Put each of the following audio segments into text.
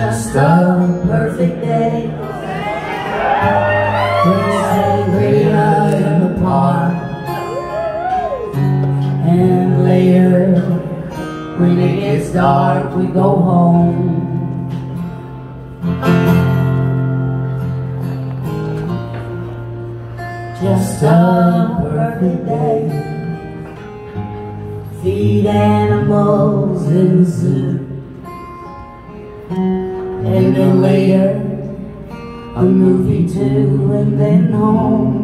just a perfect day. Sangria in the park, and later when it gets dark, we go home. Just a perfect day. Feed animals in the zoo. Then later, a movie too, and then home.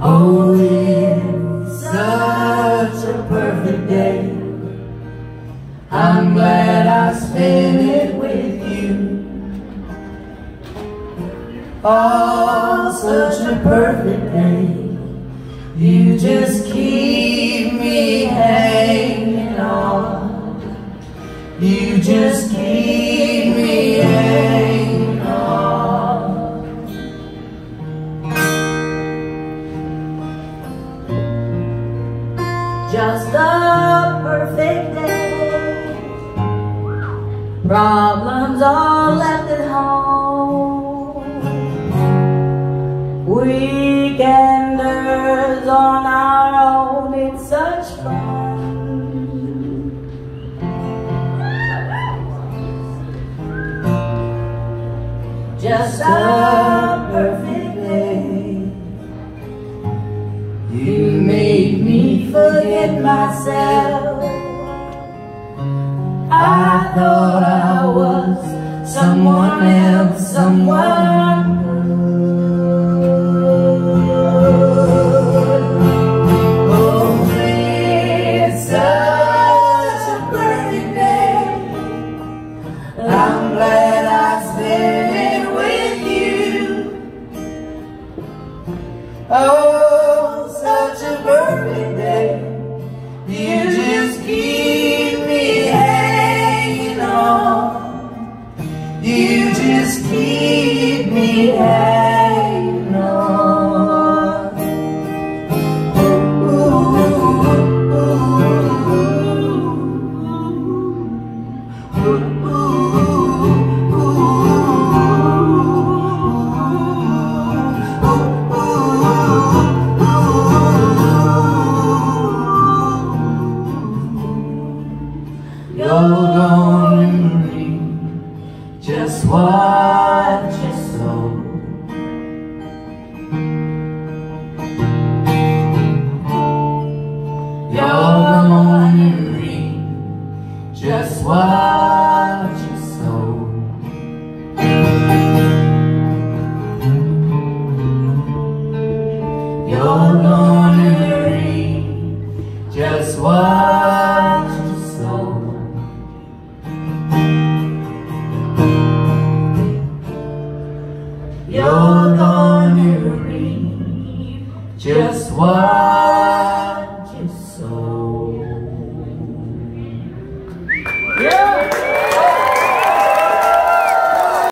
Oh, it's such a perfect day. I'm glad I spent it with you. Oh, such a perfect day. You just keep me hanging on. You just keep me hanging on. Just a perfect day. Problems all left at home. Weekenders A. You made me forget myself. I thought I was someone else, someone You're just what just what you sow. You're You're gonna reap just what